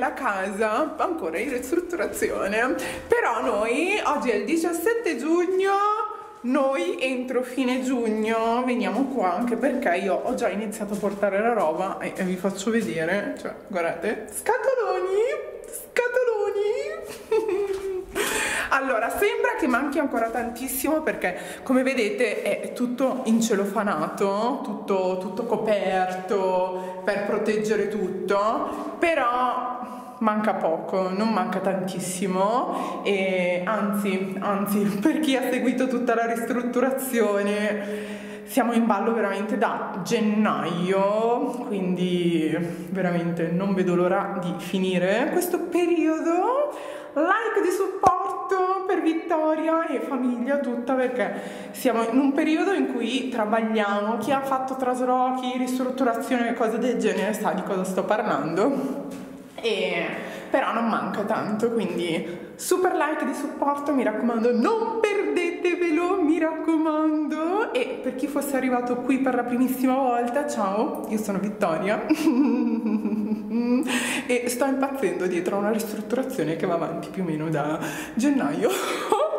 nella casa ancora in ristrutturazione. Però noi, oggi è il 17 giugno noi entro fine giugno. Veniamo qua anche perché io ho già iniziato a portare la roba e, e vi faccio vedere, cioè guardate, scatoloni Allora, sembra che manchi ancora tantissimo perché, come vedete, è tutto incelofanato, tutto, tutto coperto per proteggere tutto, però manca poco, non manca tantissimo e anzi, anzi, per chi ha seguito tutta la ristrutturazione siamo in ballo veramente da gennaio, quindi veramente non vedo l'ora di finire questo periodo. Like di supporto per Vittoria e famiglia tutta perché siamo in un periodo in cui travagliamo, chi ha fatto traslochi, ristrutturazione e cose del genere sa di cosa sto parlando. E, però non manca tanto, quindi super like di supporto, mi raccomando, non perdetevelo, mi raccomando. E per chi fosse arrivato qui per la primissima volta, ciao, io sono Vittoria e sto impazzendo dietro a una ristrutturazione che va avanti più o meno da gennaio.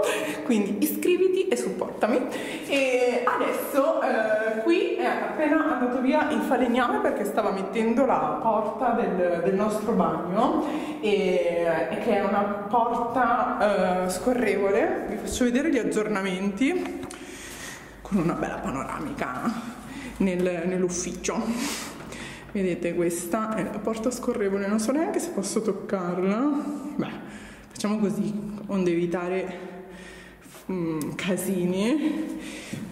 quindi iscriviti e supportami e adesso eh, qui appena andato via il falegname perché stava mettendo la porta del, del nostro bagno e, e, che è una porta eh, scorrevole. Vi faccio vedere gli aggiornamenti con una bella panoramica nel, nell'ufficio. Vedete questa è la porta scorrevole. Non so neanche se posso toccarla. Beh facciamo così onde evitare mm, casini.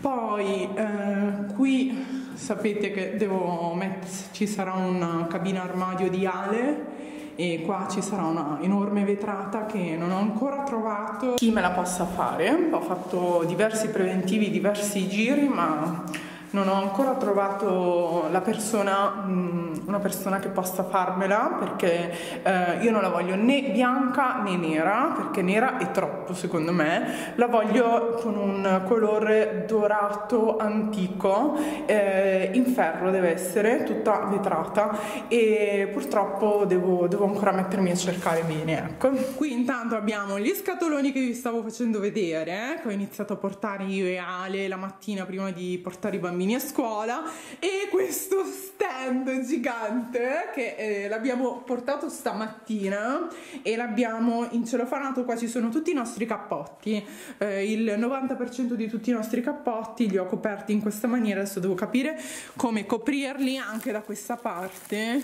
Poi eh, qui sapete che devo mettere ci sarà una cabina armadio di ale e qua ci sarà una enorme vetrata che non ho ancora trovato. Chi me la possa fare? Ho fatto diversi preventivi diversi giri ma non ho ancora trovato la persona, mm, una persona che possa farmela perché eh, io non la voglio né bianca né nera perché nera è troppo secondo me. La voglio con un colore dorato antico eh, in ferro deve essere tutta vetrata e purtroppo devo, devo ancora mettermi a cercare bene ecco. Qui intanto abbiamo gli scatoloni che vi stavo facendo vedere eh, che ho iniziato a portare io e Ale la mattina prima di portare i bambini a scuola e questo stand gigante che eh, l'abbiamo portato stamattina e l'abbiamo incelofanato qua ci sono tutti i nostri cappotti. Eh, il 90% di tutti i nostri cappotti li ho coperti in questa maniera. Adesso devo capire come coprirli anche da questa parte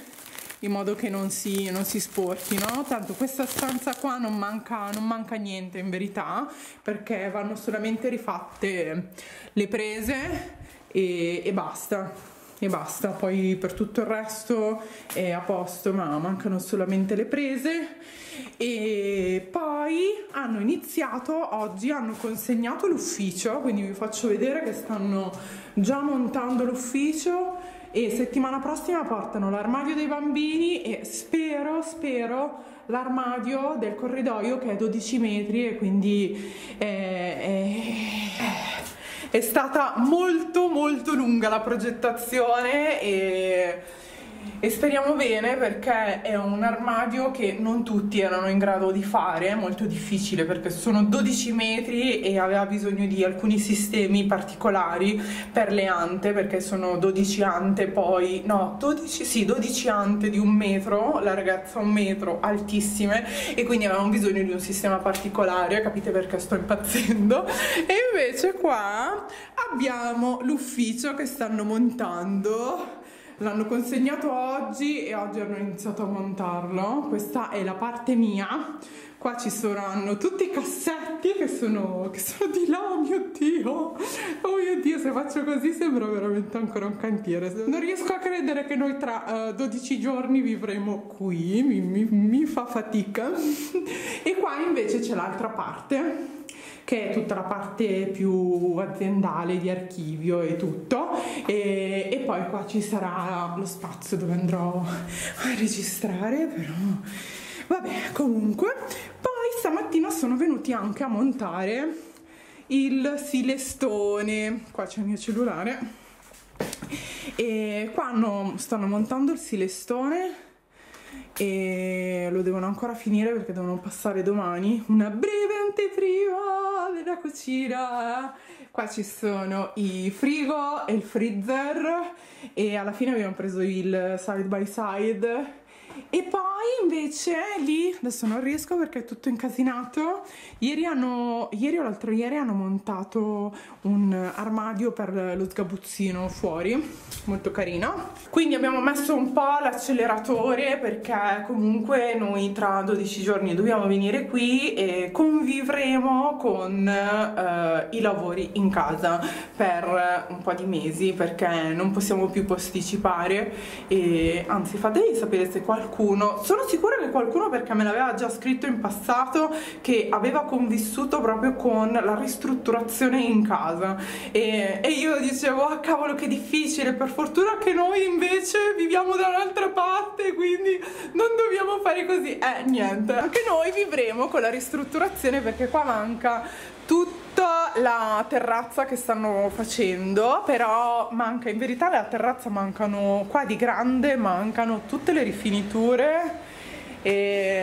in modo che non si, non si sporchino tanto questa stanza qua non manca, non manca niente in verità perché vanno solamente rifatte le prese e, e basta. E basta. Poi per tutto il resto è a posto ma mancano solamente le prese e poi hanno iniziato oggi hanno consegnato l'ufficio quindi vi faccio vedere che stanno già montando l'ufficio e settimana prossima portano l'armadio dei bambini e spero spero l'armadio del corridoio che è 12 metri e quindi è, è è stata molto molto lunga la progettazione e e speriamo bene perché è un armadio che non tutti erano in grado di fare, è molto difficile perché sono 12 metri e aveva bisogno di alcuni sistemi particolari per le ante perché sono 12 ante poi, no 12, sì 12 ante di un metro, larghezza un metro, altissime e quindi avevamo bisogno di un sistema particolare, capite perché sto impazzendo? E invece qua abbiamo l'ufficio che stanno montando l'hanno consegnato oggi e oggi hanno iniziato a montarlo. Questa è la parte mia. Qua ci saranno tutti i cassetti che sono, che sono di là oh mio dio. Oh mio dio se faccio così sembra veramente ancora un cantiere. Non riesco a credere che noi tra uh, eh, 12 giorni vivremo qui. Mi, mi, mi fa fatica. E qua invece c'è l'altra parte che è tutta la parte più aziendale di archivio e tutto. E, e poi qua ci sarà lo spazio dove andrò a registrare però vabbè comunque. Poi stamattina sono venuti anche a montare il silestone. Qua c'è il mio cellulare. E qua hanno, stanno montando il silestone e lo devono ancora finire perché devono passare domani una breve anteprima della cucina. Qua ci sono i frigo e il freezer e alla fine abbiamo preso il side by side e poi invece lì, adesso non riesco perché è tutto incasinato, ieri, hanno, ieri o l'altro ieri hanno montato un armadio per lo sgabuzzino fuori, molto carino. Quindi abbiamo messo un po' l'acceleratore perché comunque noi tra 12 giorni dobbiamo venire qui e convivremo con eh, i lavori in casa per un po' di mesi perché non possiamo più posticipare e anzi fatevi sapere se qualcuno qualcuno, sono sicura che qualcuno perché me l'aveva già scritto in passato che aveva convissuto proprio con la ristrutturazione in casa. E, e io dicevo ah cavolo che difficile, per fortuna che noi invece viviamo da un'altra parte quindi non dobbiamo fare così, eh niente, anche noi vivremo con la ristrutturazione perché qua manca tutto la terrazza che stanno facendo però manca in verità la terrazza mancano qua di grande mancano tutte le rifiniture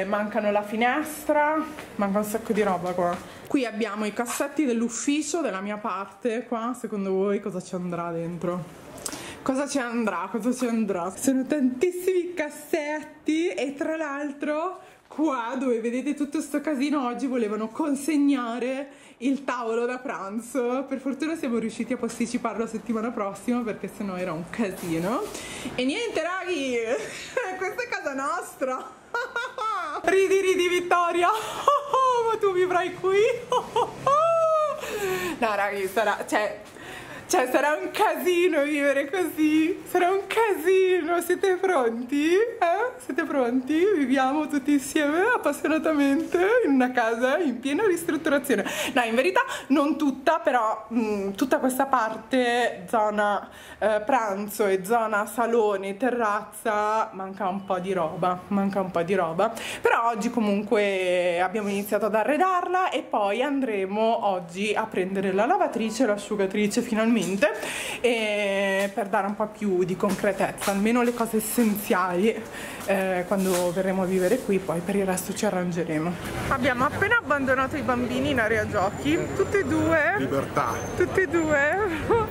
mancano la finestra manca un sacco di roba qua. Qui abbiamo i cassetti dell'ufficio della mia parte qua secondo voi cosa ci andrà dentro cosa ci andrà? Cosa ci andrà? Sono tantissimi cassetti e tra l'altro qua dove vedete tutto questo casino oggi volevano consegnare il tavolo da pranzo. Per fortuna siamo riusciti a posticiparlo settimana prossima perché sennò era un casino. E niente raghi! Questa è casa nostra! Ridi ridi Vittoria! Ma tu vivrai qui! No raghi sarà cioè cioè, sarà un casino vivere così. Sarà un casino. Siete pronti? Eh? Siete pronti? Viviamo tutti insieme appassionatamente in una casa in piena ristrutturazione. No, in verità non tutta, però mh, mm, tutta questa parte, zona eh, pranzo e zona salone, terrazza, manca un po' di roba. Manca un po' di roba. Però oggi comunque abbiamo iniziato ad arredarla e poi andremo oggi a prendere la lavatrice l'asciugatrice finalmente ovviamente e per dare un po' più di concretezza almeno le cose essenziali eh, quando verremo a vivere qui poi per il resto ci arrangeremo. Abbiamo appena abbandonato i bambini in area giochi tutti e due. Libertà. Tutti e due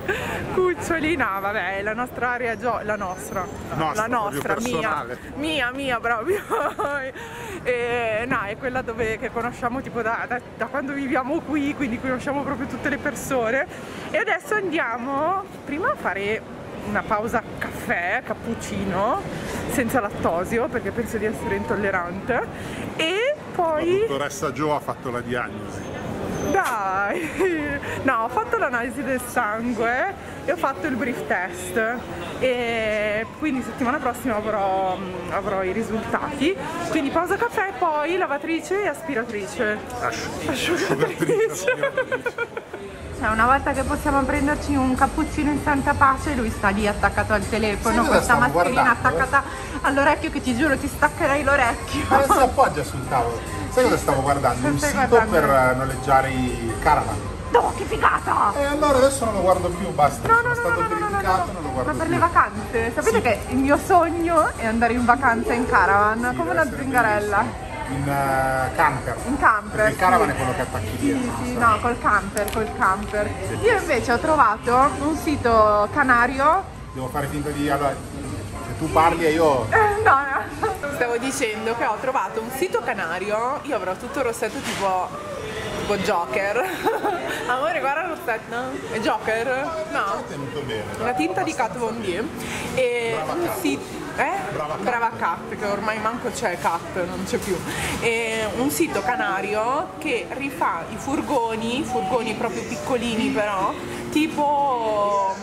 cuccioli no vabbè la nostra area giochi la nostra. Nostra, la nostra mia. mia mia proprio. E, no è quella dove che conosciamo tipo da, da, da quando viviamo qui quindi conosciamo proprio tutte le persone. E adesso andiamo prima a fare una pausa caffè, cappuccino, senza lattosio perché penso di essere intollerante. E poi... La dottoressa Joe ha fatto la diagnosi. Dai! No, ho fatto l'analisi del sangue e ho fatto il brief test e quindi settimana prossima avrò, avrò i risultati. Quindi pausa caffè, poi lavatrice e aspiratrice. Asciugatrice. Cioè, una volta che possiamo prenderci un cappuccino in santa pace, lui sta lì attaccato al telefono, con questa mascherina attaccata all'orecchio che ti giuro ti staccherai l'orecchio. Ma si appoggia sul tavolo. Sai cosa stavo guardando? Un sito guardando? per noleggiare i caravan. No, che figata! E allora adesso non lo guardo più, basta. No, no, Sono no, stato no, verificato, no, no, non lo guardo Ma per più. le vacanze, sapete sì. che il mio sogno è andare in vacanza in caravan, sì, come una zingarella in uh, camper. In camper. Il caravan è quello che attacchi sì, dietro. Sì, no, col camper, col camper. Sì. Io invece ho trovato un sito canario. Devo fare finta di. Allora, se tu parli e io. Eh, no, dicendo che ho trovato un sito canario, io avrò tutto il rossetto tipo tipo Joker. Amore, guarda il rossetto. È Joker? No. La tinta di Kat Von D. E un sito eh? Brava, Brava Cat, che ormai manco c'è Cat, non c'è più. È un sito canario che rifà i furgoni, furgoni proprio piccolini però, tipo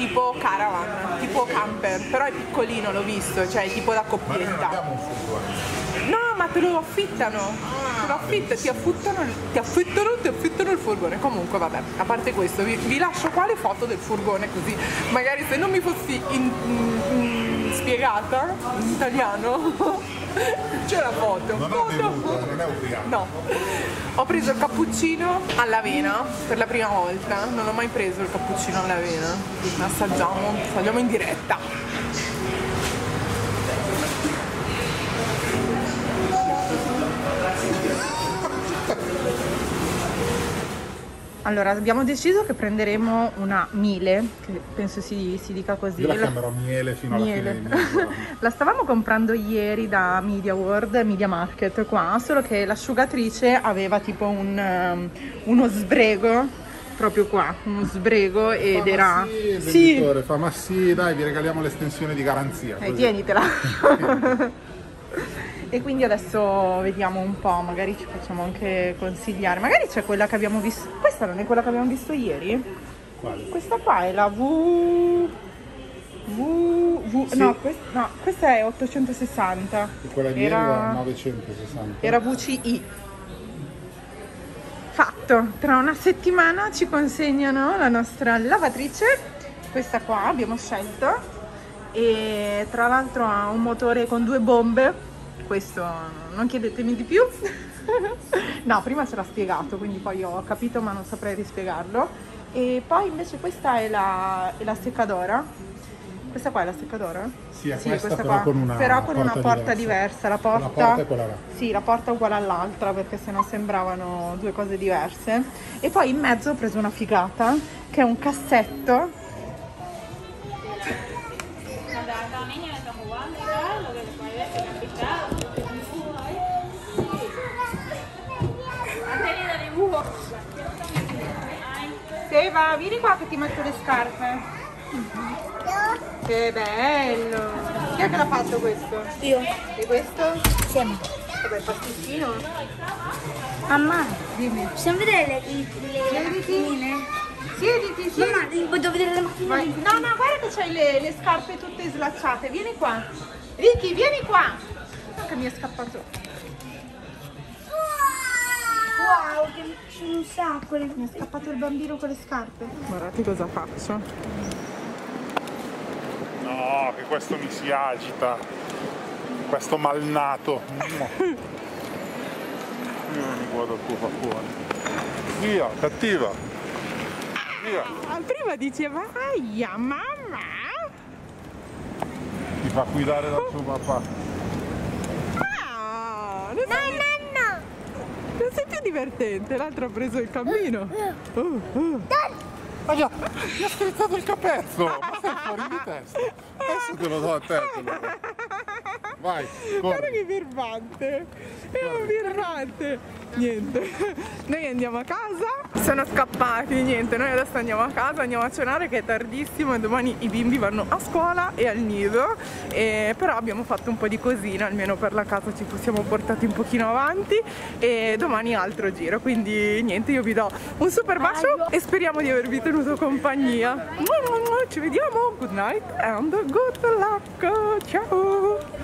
tipo caravan, tipo camper, però è piccolino l'ho visto, cioè tipo da coppietta. Furgone. No, ma te lo affittano. Te lo affittano, ti affittano, ti affittano, ti affittano il furgone. Comunque vabbè, a parte questo, vi, vi lascio qua le foto del furgone così magari se non mi fossi in, in, in spiegata in italiano? C'è la foto. Non foto. bevuto, non è ubriaco. No. Ho preso il cappuccino all'avena per la prima volta. Non ho mai preso il cappuccino all'avena. Assaggiamo, assaggiamo in diretta. Allora, abbiamo deciso che prenderemo una Miele, che penso si, si dica così. Io la chiamerò miele fino alla Miele. fine. del mese. la stavamo comprando ieri da Media World, Media Market qua, solo che l'asciugatrice aveva tipo un, um, uno sbrego proprio qua, uno sbrego ed Fa, era... ma sì, il Sì, fa ma sì, dai, vi regaliamo l'estensione di garanzia. eh, così. tienitela. e quindi adesso vediamo un po', magari ci facciamo anche consigliare. Magari c'è quella che abbiamo visto. Questa non è quella che abbiamo visto ieri? Quale? Questa qua è la V. V. v Sì. no, quest- no, questa è 860. E quella di ieri Era- era 960. Era VCI. Fatto, tra una settimana ci consegnano la nostra lavatrice, questa qua abbiamo scelto, e tra l'altro ha un motore con due bombe, questo non chiedetemi di più. no, prima ce l'ha spiegato, quindi poi ho capito ma non saprei rispiegarlo. E poi invece questa è la, è la seccadora. Questa qua è la seccadora? Sì, è questa, però qua. con una Però con una porta porta diversa. diversa. La porta, porta è quella là. Sì, la porta è uguale all'altra perché sennò sembravano due cose diverse. E poi in mezzo ho preso una figata che è un cassetto. Seba, vieni qua che ti metto le scarpe. Che bello! Chi è che l'ha fatto questo? Io. E questo? Insieme. Vabbè, pasticcino. Mamma, Dimmi. possiamo vedere le, le, le macchinine? Siediti, sì. Mamma, voglio vedere le macchinine. No, no, guarda che c'hai le, le scarpe tutte slacciate. Vieni qua. Ricky, vieni qua. No, che mi è scappato. Wow, che mi piacciono un sacco le Mi è scappato il bambino con le scarpe. Guardate cosa faccio. No, che questo mi si agita. Questo malnato. Io non mi guardo il tuo papone. Via, cattiva. Via. Ah, prima diceva, aia, mamma. Ti fa guidare dal suo papà. Ah, non no. non sei più divertente. L'altro ha preso il cammino. Uh, uh. Già, mi ha strizzato il capezzo. Ma sei fuori di testa. Adesso te lo do a te. Vai, Guarda che birbante, è un birbante. Niente, noi andiamo a casa, sono scappati, niente, noi adesso andiamo a casa, andiamo a cenare che è tardissimo e domani i bimbi vanno a scuola e al nido, e però abbiamo fatto un po' di cosina, almeno per la casa ci siamo portati un pochino avanti. E domani altro giro, quindi niente, io vi do un super bacio e speriamo di avervi tenuto compagnia. Ci vediamo, good night and good luck, ciao!